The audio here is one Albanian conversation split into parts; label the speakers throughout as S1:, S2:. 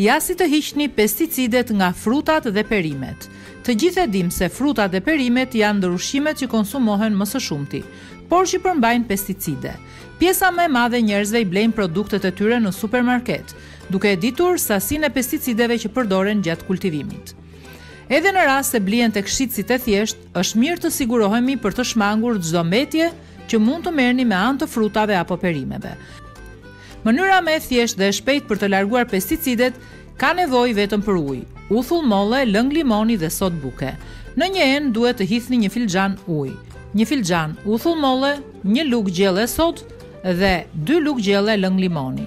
S1: Ja si të hiqni pesticidet nga frutat dhe perimet. Të gjithë e dimë se frutat dhe perimet janë ndër ushqimet që konsumohen më së shumti, por që përmbajnë pesticide. Pjesa më e madhe e njerëzve i blejnë produktet e tyre në supermarket, duke e ditur sasinë e pesticideve që përdoren gjatë kultivimit. Edhe në rast se blihen tek shitësit e thjeshtë, është mirë të sigurohemi për të shmangur çdo mbetje që mund të merrni me anë të frutave apo perimeve. Mënyra më e thjeshtë dhe e shpejtë për të larguar pesticidet ka nevojë vetëm për ujë, uthull molle, lëng limoni dhe sodë buke. Në një enë duhet të hidhni një filxhan ujë, një filxhan uthull molle, një lugë gjelle sodë dhe dy lugë gjelle lëng limoni.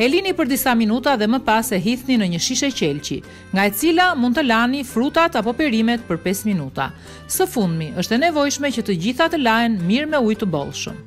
S1: E lini për disa minuta dhe më pas e hidhni në një shishe qelqi, nga e cila mund të lani frutat apo perimet për pesë minuta. Së fundmi, është e nevojshme që të gjitha të lahen mirë me ujë të bollshëm.